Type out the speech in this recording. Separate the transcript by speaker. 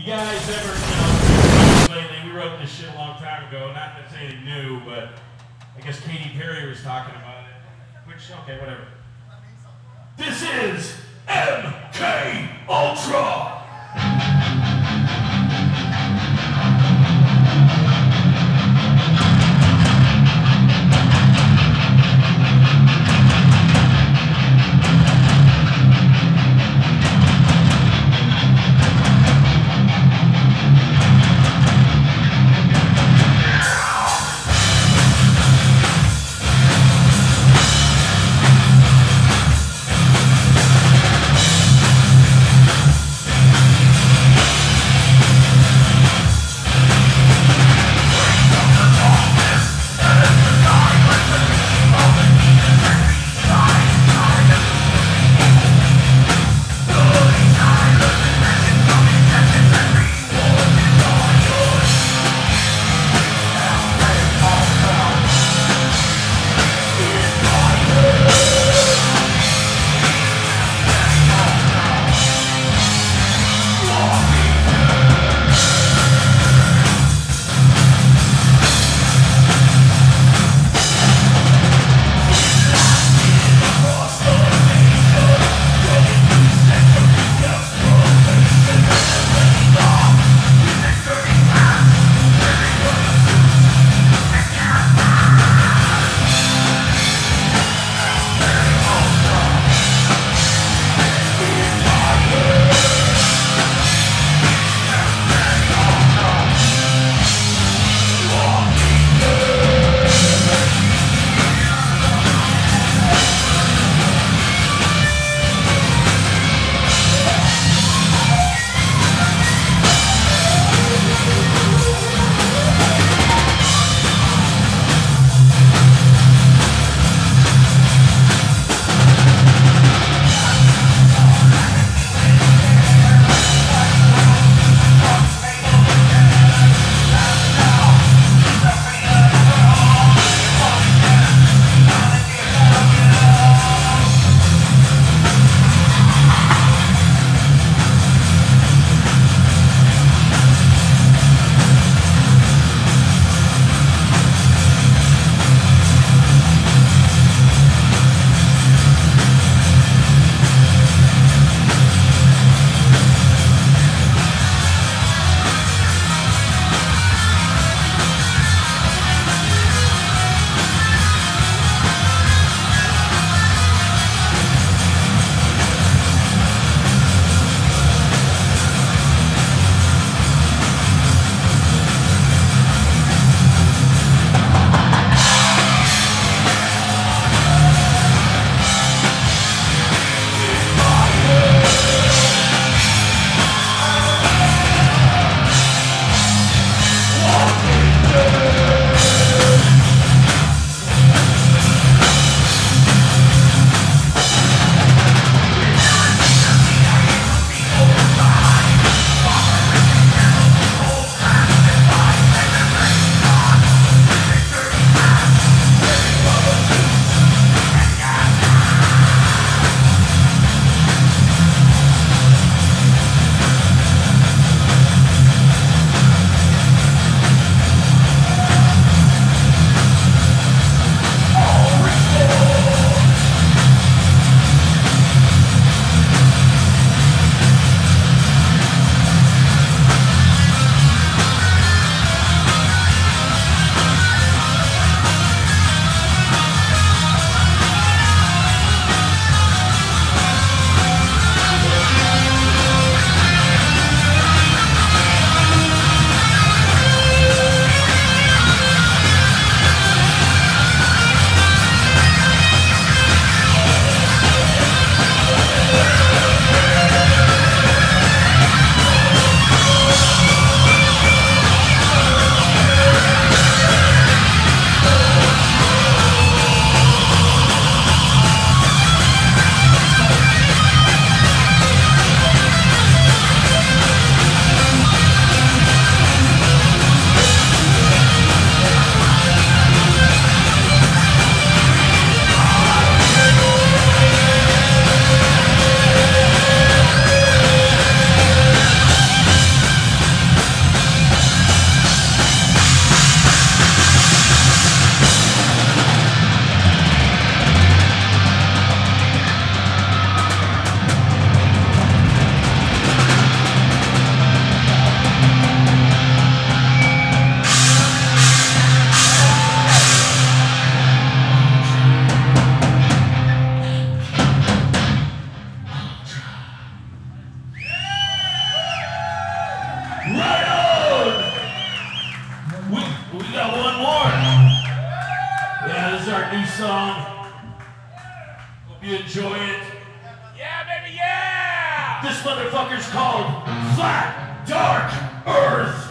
Speaker 1: You guys ever, you know, lately, we wrote this shit a long time ago, not that's anything new, but I guess Katy Perry was talking about it. Which, okay, whatever. This is MK Ultra! our new song. Hope you enjoy it.
Speaker 2: Yeah, baby, yeah!
Speaker 1: This motherfucker's called Flat Dark Earth.